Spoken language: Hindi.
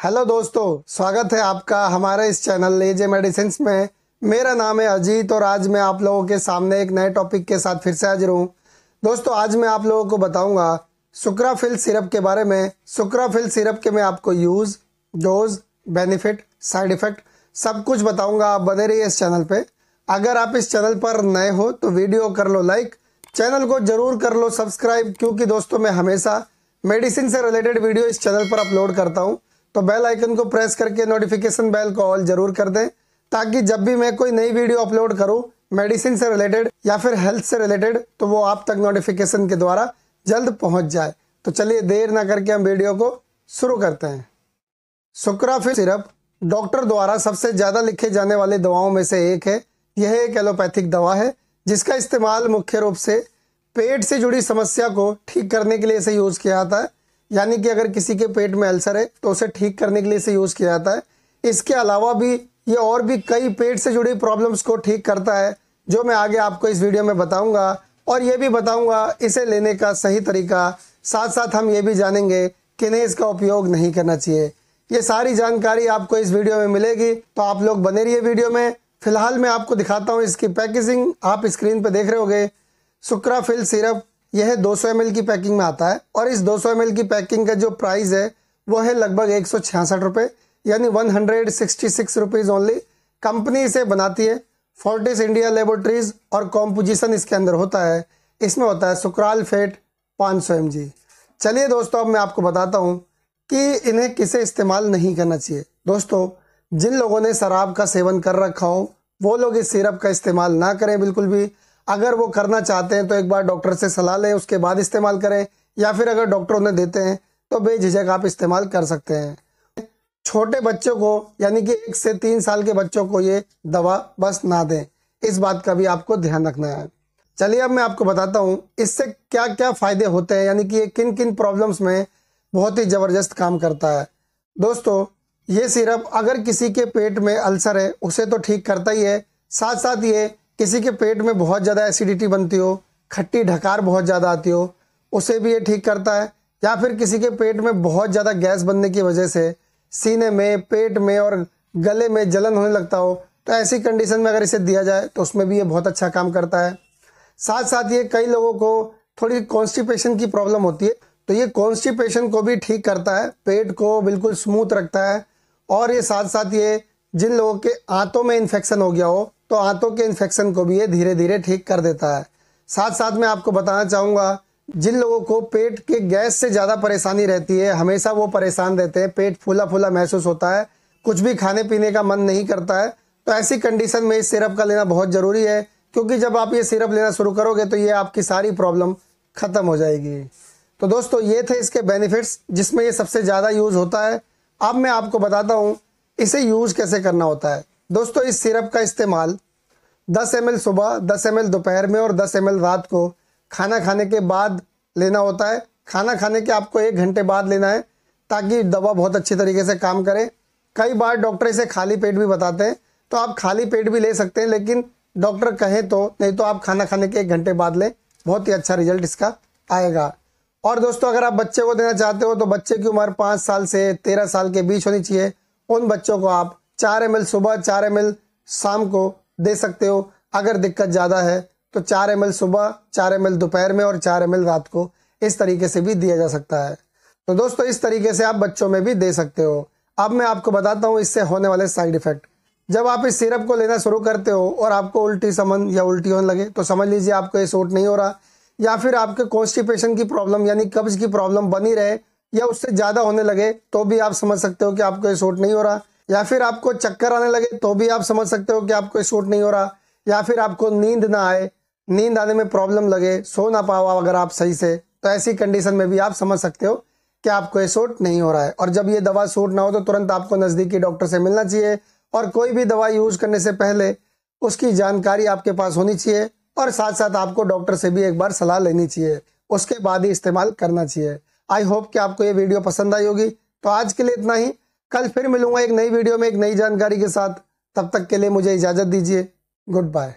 हेलो दोस्तों, स्वागत है आपका हमारे इस चैनल लेजे मेडिसिन में। मेरा नाम है अजीत और आज मैं आप लोगों के सामने एक नए टॉपिक के साथ फिर से हाजिर हूँ। दोस्तों, आज मैं आप लोगों को बताऊँगा सुक्राफिल सिरप के बारे में। सुक्राफिल सिरप के मैं आपको use, dose, benefit, side effect सब कुछ बताऊँगा आप बने रहिए इस चैनल पे। अगर आप इस चैनल पर नए हो तो वीडियो कर लो लाइक, चैनल को ज़रूर कर लो सब्सक्राइब, क्योंकि दोस्तों मैं हमेशा मेडिसिन से रिलेटेड वीडियो इस चैनल पर अपलोड करता हूँ। तो बेल आइकन को प्रेस करके नोटिफिकेशन बेल को ऑल ज़रूर कर दें, ताकि जब भी मैं कोई नई वीडियो अपलोड करूँ मेडिसिन से रिलेटेड या फिर हेल्थ से रिलेटेड तो वो आप तक नोटिफिकेशन के द्वारा जल्द पहुँच जाए। तो चलिए देर ना करके हम वीडियो को शुरू करते हैं। सुक्राफिल सिरप डॉक्टर द्वारा सबसे ज़्यादा लिखे जाने वाली दवाओं में से एक है। यह एक एलोपैथिक दवा है, जिसका इस्तेमाल मुख्य रूप से पेट से जुड़ी समस्या को ठीक करने के लिए इसे यूज़ किया जाता है। यानी कि अगर किसी के पेट में अल्सर है तो उसे ठीक करने के लिए इसे यूज़ किया जाता है। इसके अलावा भी, ये और भी कई पेट से जुड़ी प्रॉब्लम्स को ठीक करता है, जो मैं आगे आपको इस वीडियो में बताऊँगा। और ये भी बताऊँगा, इसे लेने का सही तरीका। साथ साथ हम ये भी जानेंगे कि नहीं इसका उपयोग नहीं करना चाहिए। ये सारी जानकारी आपको इस वीडियो में मिलेगी। तो आप लोग बने रहिए वीडियो में। फ़िलहाल मैं आपको दिखाता हूँ इसकी पैकेजिंग। आप स्क्रीन पर देख रहे होगे। सुक्राफिल सिरप यह 200 सौ की पैकिंग में आता है और इस 200 सौ की पैकिंग का जो प्राइस है वो है लगभग एक सौ यानी one hundred sixty six rupees only company इसे बनाती है। फोर्टिस इंडिया लेबोरेटरीज और कॉम्पोजिशन इसके अंदर होता है। इसमें होता है सुक्राल फेट पाँच सौ चलिए दोस्तों, अब मैं आपको बताता हूँ कि इन्हें किसे इस्तेमाल नहीं करना चाहिए। दोस्तों, जिन लोगों ने शराब का सेवन कर रखा हो, वो लोग इस सिरप का इस्तेमाल ना करें बिल्कुल भी। अगर वो करना चाहते हैं तो एक बार डॉक्टर से सलाह लें, उसके बाद इस्तेमाल करें, या फिर अगर डॉक्टर उन्हें देते हैं तो बेझिझक आप इस्तेमाल कर सकते हैं। छोटे बच्चों को, यानी कि एक से तीन साल के बच्चों को ये दवा बस ना दें। इस बात का भी आपको ध्यान रखना है। चलिए अब मैं आपको बताता हूँ, इससे क्या क्या फ़ायदे होते हैं, यानी कि ये किन किन प्रॉब्लम्स में बहुत ही ज़बरदस्त काम करता है। दोस्तों, ये सिरप अगर किसी के पेट में अल्सर है, उसे तो ठीक करता ही है साथ साथ ये किसी के पेट में बहुत ज़्यादा एसिडिटी बनती हो, खट्टी ढकार बहुत ज़्यादा आती हो, उसे भी ये ठीक करता है। या फिर किसी के पेट में बहुत ज़्यादा गैस बनने की वजह से सीने में, पेट में और गले में जलन होने लगता हो तो ऐसी कंडीशन में अगर इसे दिया जाए तो उसमें भी ये बहुत अच्छा काम करता है। साथ साथ ये कई लोगों को थोड़ी कॉन्स्टिपेशन की प्रॉब्लम होती है तो ये कॉन्स्टिपेशन को भी ठीक करता है, पेट को बिल्कुल स्मूथ रखता है, और ये साथ साथ ये जिन लोगों के आंतों में इन्फेक्शन हो गया हो तो आंतों के इन्फेक्शन को भी ये धीरे धीरे ठीक कर देता है। साथ साथ मैं आपको बताना चाहूँगा, जिन लोगों को पेट के गैस से ज़्यादा परेशानी रहती है, हमेशा वो परेशान रहते हैं, पेट फूला फूला महसूस होता है, कुछ भी खाने पीने का मन नहीं करता है तो ऐसी कंडीशन में इस सिरप का लेना बहुत ज़रूरी है, क्योंकि जब आप ये सिरप लेना शुरू करोगे तो ये आपकी सारी प्रॉब्लम ख़त्म हो जाएगी। तो दोस्तों, ये थे इसके बेनिफिट्स जिसमें ये सबसे ज़्यादा यूज़ होता है। अब मैं आपको बताता हूँ, इसे यूज़ कैसे करना होता है। दोस्तों, इस सिरप का इस्तेमाल 10 एम सुबह 10 एम दोपहर में और 10 एम रात को खाना खाने के बाद लेना होता है। खाना खाने के आपको एक घंटे बाद लेना है ताकि दवा बहुत अच्छी तरीके से काम करे। कई बार डॉक्टर इसे खाली पेट भी बताते हैं तो आप खाली पेट भी ले सकते हैं, लेकिन डॉक्टर कहें तो नहीं तो आप खाना खाने के एक घंटे बाद लें। बहुत ही अच्छा रिज़ल्ट इसका आएगा। और दोस्तों, अगर आप बच्चे को देना चाहते हो तो बच्चे की उम्र पाँच साल से तेरह साल के बीच होनी चाहिए। उन बच्चों को आप चार एम सुबह चार एम शाम को दे सकते हो। अगर दिक्कत ज़्यादा है तो चार एम सुबह, चार एम दोपहर में और चार एम रात को इस तरीके से भी दिया जा सकता है। तो दोस्तों, इस तरीके से आप बच्चों में भी दे सकते हो। अब मैं आपको बताता हूँ इससे होने वाले साइड इफ़ेक्ट। जब आप इस सिरप को लेना शुरू करते हो और आपको उल्टी समन या उल्टी होने लगे तो समझ लीजिए आपको ये सूट नहीं हो रहा, या फिर आपके कॉन्स्टिपेशन की प्रॉब्लम यानी कब्ज की प्रॉब्लम बनी रहे या उससे ज़्यादा होने लगे तो भी आप समझ सकते हो कि आपको ये सूट नहीं हो रहा। या फिर आपको चक्कर आने लगे तो भी आप समझ सकते हो कि आपको सूट नहीं हो रहा। या फिर आपको नींद ना आए, नींद आने में प्रॉब्लम लगे, सो ना पाओ अगर आप सही से तो ऐसी कंडीशन में भी आप समझ सकते हो कि आपको ये सूट नहीं हो रहा है। और जब ये दवा सूट ना हो तो तुरंत आपको नज़दीकी डॉक्टर से मिलना चाहिए और कोई भी दवा यूज़ करने से पहले उसकी जानकारी आपके पास होनी चाहिए और साथ साथ आपको डॉक्टर से भी एक बार सलाह लेनी चाहिए। उसके बाद ही इस्तेमाल करना चाहिए। आई होप कि आपको ये वीडियो पसंद आई होगी। तो आज के लिए इतना ही। कल फिर मिलूँगा एक नई वीडियो में एक नई जानकारी के साथ। तब तक के लिए मुझे इजाज़त दीजिए। Good bye